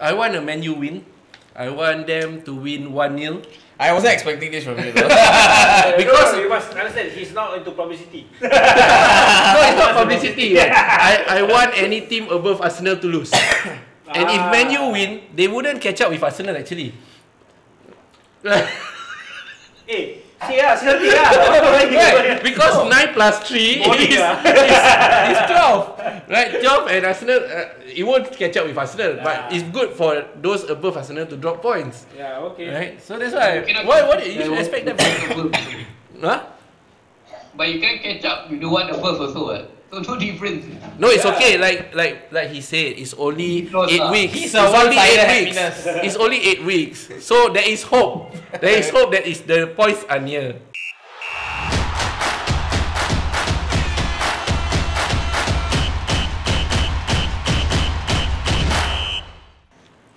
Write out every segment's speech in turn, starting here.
I want a Man U win. I want them to win 1-0. I wasn't expecting this from you though. Because- no, you must understand, he's not into publicity. no, it's not publicity. right? I, I want any team above Arsenal to lose. and if Ah. Man U win, they wouldn't catch up with Arsenal actually. Eh, lah, lah. right, because 9 plus 3 Boring is, is, is 12. Right, 12 and Arsenal, uh, it won't catch up with Arsenal. But Ah. it's good for those above Arsenal to drop points. Yeah, okay. Right, so that's why. You cannot What, you should expect them. Huh? But you can catch up with the one above also, what? So no difference. No, it's okay. Like like like he said, it's only Close eight lah. weeks. He's it's a only eight one-sided weeks. happiness. It's only eight weeks. So there is hope. There is hope that is the points are near.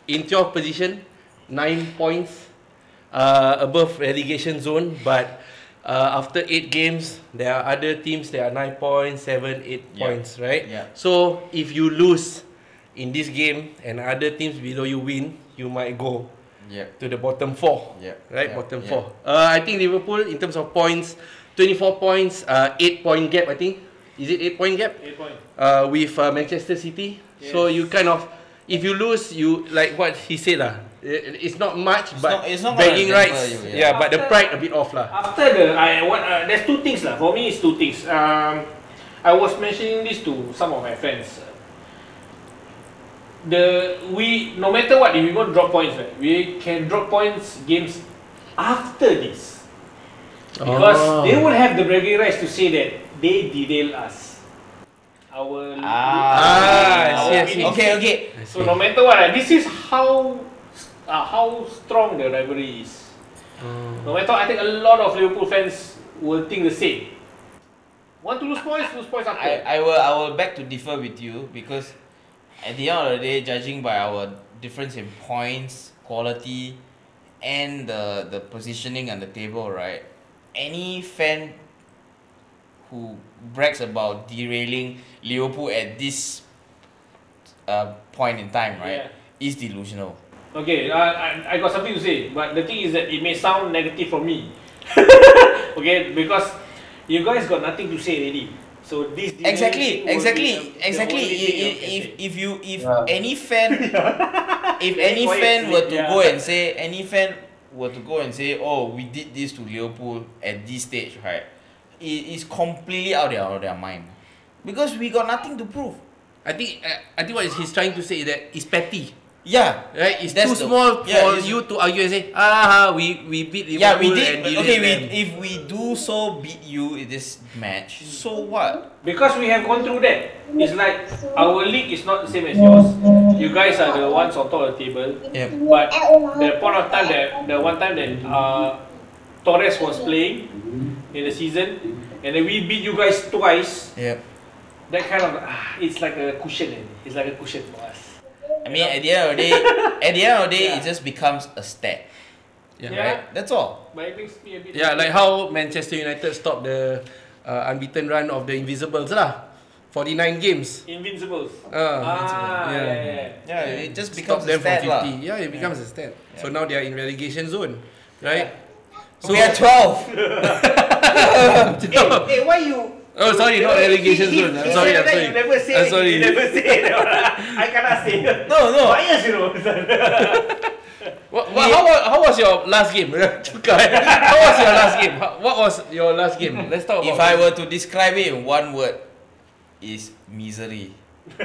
In 12th position, nine points uh, above relegation zone, but uh, after eight games, there are other teams that are nine points, seven, eight Yeah. points, right? Yeah. So if you lose in this game and other teams below you win, you might go Yep. to the bottom four. Yep. Right, Yep. bottom Yep. four. Uh, I think Liverpool in terms of points, 24 points, uh, 8 point gap, I think. Is it 8 point gap? Eight point. Uh, with uh, Manchester City. So Yes. you kind of, if you lose, you like what he said lah. It- It's not much, It's but not- it's not gonna bragging rights. you, yeah. yeah. but the After- pride a bit off lah. After the, I what uh, there's two things lah. For me, it's two things. Um, I was mentioning this to some of my friends. The we no matter what, if we want drop points, right, we can drop points games after this because Oh. they will have the bragging rights to say that they derail us. Our Ah, I see, I our see. winning Okay, okay. So no matter what, this is how uh, how strong the rivalry is. Oh. No matter, I think a lot of Liverpool fans will think the same. Want to lose points, lose points after. I, I will I will beg to differ with you because at the end of the day, judging by our difference in points, quality, and the the positioning on the table, right? Any fan who brags about derailing Liverpool at this uh, point in time, right, is delusional. Okay, uh, I, I got something to say, but the thing is that it may sound negative from me. okay, because you guys got nothing to say already. So this Exactly, exactly, the- the exactly. can If say. if you if Yeah. any fan if any quiet fan were to sleep, go yeah. and say any fan were to go and say oh we did this to Liverpool at this stage right it is completely out of their, out of their mind because we got nothing to prove I think uh, I think what he's trying to say is that it's petty. Yeah Right, it's That's too the- small yeah, for it's- you to argue and say, ah, we we beat Liverpool yeah we and did derailed okay we, them." if we do so beat you in this match so what Because we have gone through that. It's like our league is not the same as yours. You guys are the ones on top of the table. yeah But the point of time that the one time that uh, Torres was playing in the season, and then we beat you guys twice. yeah That kind of ah, it's like a cushion. eh. It's like a cushion for us. I mean at the end of the day at the end of the day it Yeah. just becomes a stat yeah. Yeah. right that's all But it makes me a bit. Yeah, like how Manchester United stopped the uh, unbeaten run of the Invisibles lah. 49 games. Invincibles. Uh, ah, Yeah. yeah, yeah. yeah it just Stop becomes a them from stat lah 50. Yeah, it becomes a stat. So Yeah. now they are in relegation zone, right? So we are 12. Hey, hey, why you? Oh, sorry, not relegation He- he- he sorry, I'm sorry. You never say. I'm sorry. You never say. I cannot say. No, no. Bias, you know. What, what, how, how was your last game? Eh. how was your last game? How- What was your last game? Let's talk about If I were to describe it in one word, is misery.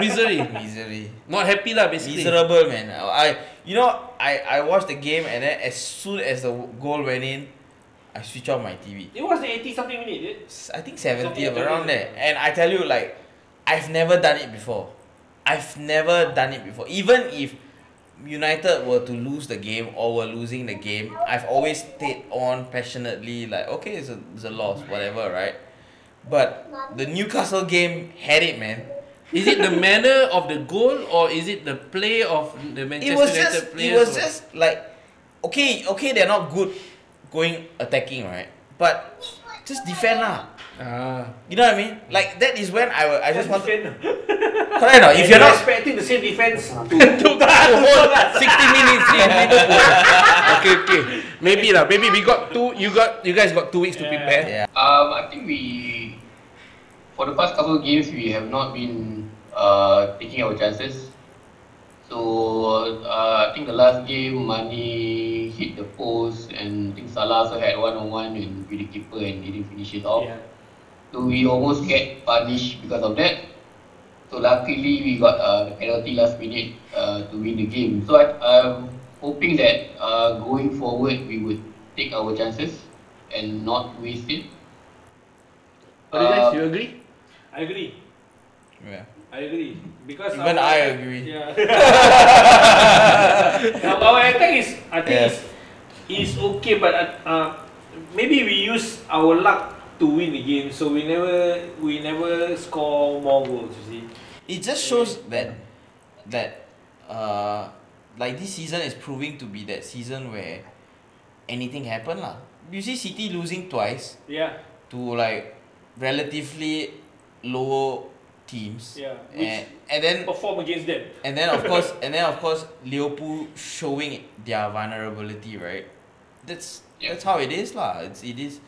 misery. Misery. Not happy lah, basically. Miserable, man. I, you know, I, I watched the game and then as soon as the goal went in, I switch off my TV. It was the 80 something minute. I think 70 Something around there. And I tell you, like, I've never done it before. I've never done it before. Even if United were to lose the game or were losing the game, I've always stayed on passionately, like, okay, it's a, it's a loss, whatever, right? But the Newcastle game had it, man. Is it the manner of the goal or is it the play of the Manchester It was just, it was or- just like, okay, okay, they're not good going attacking, right? But just defend lah. Ah. You know what I mean? Like that is when I, I just want to. defend. Correct or not? If you're not expecting the same defense to to hold 60 minutes in Liverpool. okay, okay. Maybe lah. Maybe we got two. You got. You guys got two weeks to Yeah. prepare. Yeah. Um, I think we, for the past couple of games, we have not been uh, taking our chances. So uh, I think the last game, Mane hit the post, and I think Salah also had one on one with the keeper and didn't finish it off. Yeah. So we almost get punished because of that. So luckily we got uh, the penalty last minute uh, to win the game. So I, I'm hoping that uh, going forward we would take our chances and not waste it. Guys? Uh, You agree? I agree. Yeah. I agree because Even our I attack- agree. Yeah. Our attack is I think Yeah. is is okay, but uh, uh, maybe we use our luck to win the game, so we never we never score more goals. You see. It just shows that that uh like this season is proving to be that season where anything happen lah. You see City losing twice Yeah. to like relatively low teams. Yeah. And, and then perform against them. and then of course and then of course Liverpool showing their vulnerability, right? That's Yeah. that's how it is lah. It's it is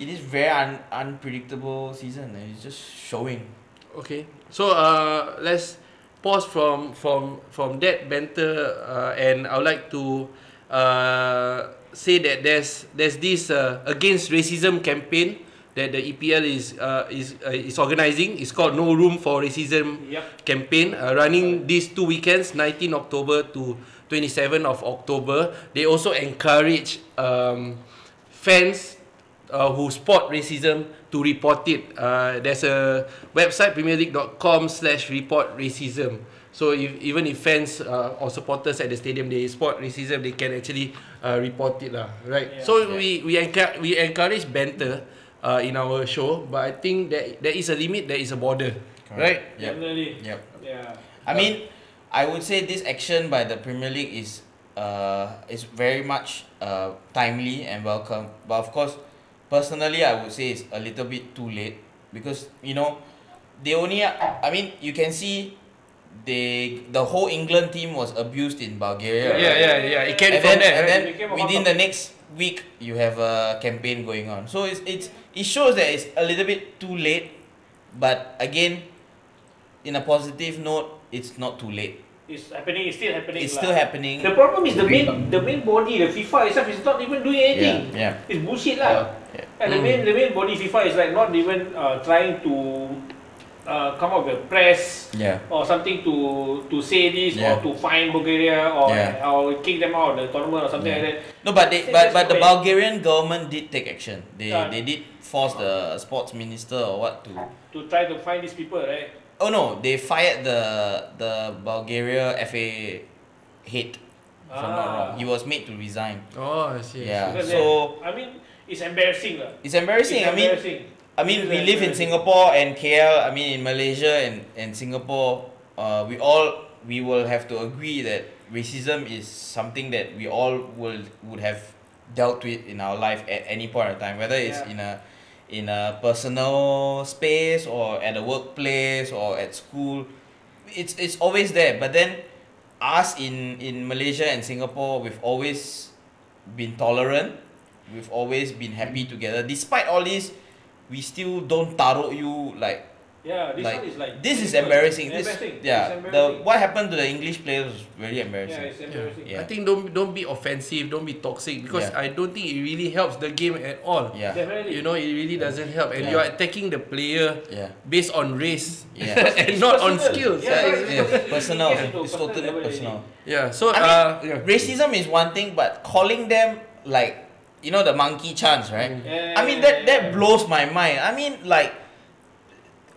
it is very un, unpredictable season. and It's just showing. Okay. So uh, let's pause from from from that banter, uh, and I would like to uh, say that there's there's this uh, against racism campaign that the EPL is uh, is uh, is organizing. It's called No Room for Racism Yep. campaign uh, running these two weekends 19 October to 27 of October they also encourage um, fans uh, who spot racism to report it uh, there's a website premierleague.com slash report racism so if, even if fans uh, or supporters at the stadium they spot racism they can actually uh, report it lah right Yeah. so we we, encourage we encourage banter uh, in our show but I think that there is a limit there is a border right Yep. Definitely. Yep. Yeah. I mean, I would say this action by the Premier League is uh is very much uh timely and welcome. But of course, personally, I would say it's a little bit too late because you know they only. I mean, you can see they the whole England team was abused in Bulgaria. yeah right? yeah yeah it carried And from then, there and then It became a within the next week, you have a campaign going on. So it's it's it shows that it's a little bit too late, but again, in a positive note, it's not too late. It's happening. It's still happening. It's lah. still happening. The problem is the main the main body, the FIFA itself is not even doing anything. Yeah, It's bullshit lah. Yeah. And the Mm. main the main body FIFA is like not even uh, trying to uh, come up with a press yeah, or something to to say this Yeah. or to fine Bulgaria or Yeah. or kick them out of the tournament or something Yeah. like that. No, but they, They but just but the. Bulgarian government did take action. They Yeah. they did force the sports minister or what to. To try to find these people, right? Oh no, they fired the the Bulgaria FA head. If I'm not Ah. wrong, he was made to resign. Oh, I see. Yeah. Because so they- I mean, it's embarrassing lah. it's embarrassing. It's I mean, embarrassing. I mean, It's we live in. Singapore and KL. I mean, in Malaysia and, and Singapore, uh, we all we will have to agree that racism is something that we all will would have dealt with in our life at any point of time, whether it's Yeah. in a in a personal space or at a workplace or at school. It's it's always there. But then, us in in Malaysia and Singapore, we've always been tolerant. We've always been happy together. Despite all this, we still don't tarot you like Yeah, this like one is like this is embarrassing. This Embarrassing. yeah, It's the what happened to the English players was really yeah, embarrassing. it's embarrassing. Yeah. I think don't don't be offensive, don't be toxic because Yeah. I don't think it really helps the game at all. Yeah, Definitely. You know, it really doesn't help, and Yeah. you are attacking the player yeah, based on race Yeah. and not on skills. Yeah, Yeah, it's- yeah. Personal. It gets into It's totally level personal. yeah. So I mean, uh, yeah. racism is one thing, but calling them like you know the monkey chants, right? Yeah, I mean that that yeah. blows my mind. I mean like,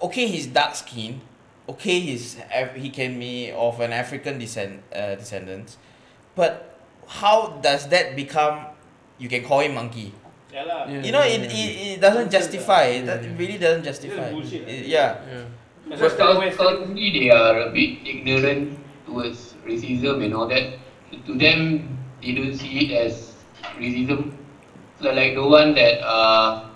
okay, he's dark skinned. Okay, he's he can be of an African descent uh, descendants, but how does that become? You can call him monkey. Yeah lah. Yeah. You know, it, it, it doesn't justify. It, Yeah, that yeah. really doesn't justify. bullshit, It- right? yeah. yeah. That's Because why currently they are a bit ignorant towards racism and all that. To them, they don't see it as racism. So like the one that uh,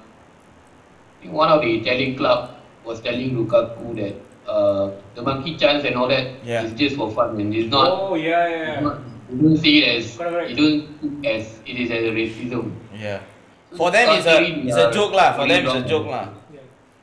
think one of the Italian club was telling Lukaku that uh, the monkey chance and all that is Yeah. just for fun and it's not. Oh yeah, yeah. not you don't see it as Correct, you don't as it is as a racism. Yeah. For them, it's a it's a joke lah. For them, it's a joke lah.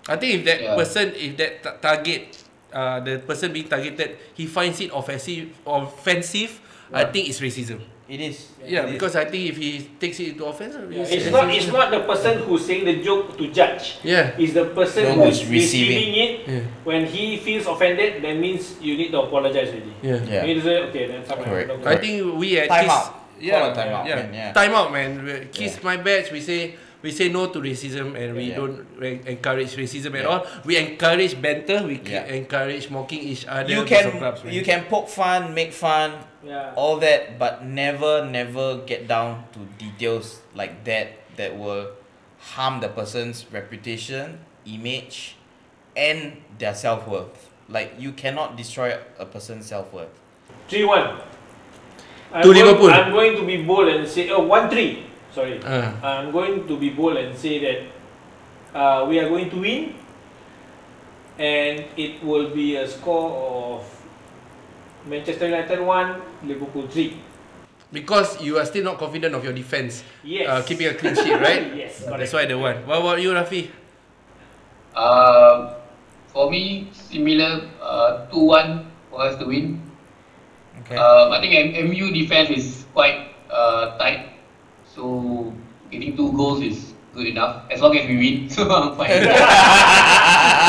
I think if that Yeah. person, if that ta- target, uh, the person being targeted, he finds it offensive, offensive, I Yeah. think it's racism. It is. Yeah, It is. because I think if he takes it into offense, Yeah, it's, It's not it's not the person who's saying the joke to judge. Yeah. It's the person The who's who's receiving, receiving. it. Yeah. When he feels offended, that means you need to apologize already. Yeah. Yeah. You need to say, okay, then something. Correct. I think we at Time Kiss, out. yeah, time out, yeah. man, yeah. time out, man. Kiss Yeah. my badge. We say we say no to racism and we Yeah. don't re- encourage racism at Yeah. all. We encourage banter. We Yeah. encourage mocking each other. You can clubs, man. you can poke fun, make fun, Yeah. all that, but never never get down to details like that that will harm the person's reputation, image, and their self worth. Like you cannot destroy a person's self worth. Three one. I'm To going, Liverpool. I'm going to be bold and say oh one three. Sorry. Uh, I'm going to be bold and say that uh, we are going to win, and it will be a score of Manchester United one, Liverpool three. because you are still not confident of your defense. Yes. Uh, keeping a clean sheet, right? yes. That's correct. why the one. What about you, Rafi? Uh, for me, similar uh, 2-1 for us to win. Okay. Uh, I think M- MU defense is quite uh, tight, so getting two goals is good enough as long as we win. So I'm fine.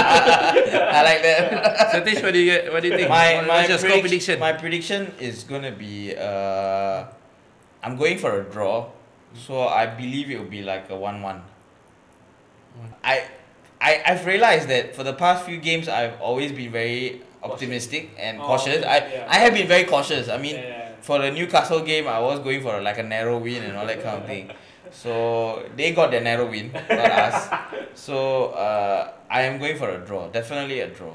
I like that. Satish, what do you get? What do you think? my What- my What's your score predict- prediction? My prediction is gonna be uh, I'm going for a draw, so I believe it will be like a one-one. I, I I've realized that for the past few games I've always been very optimistic and Oh, cautious. I yeah. I have been very cautious. I mean, Yeah. For the Newcastle game, I was going for like a narrow win and all that kind of thing. So they got their narrow win, not us. So uh, I am going for a draw. Definitely a draw.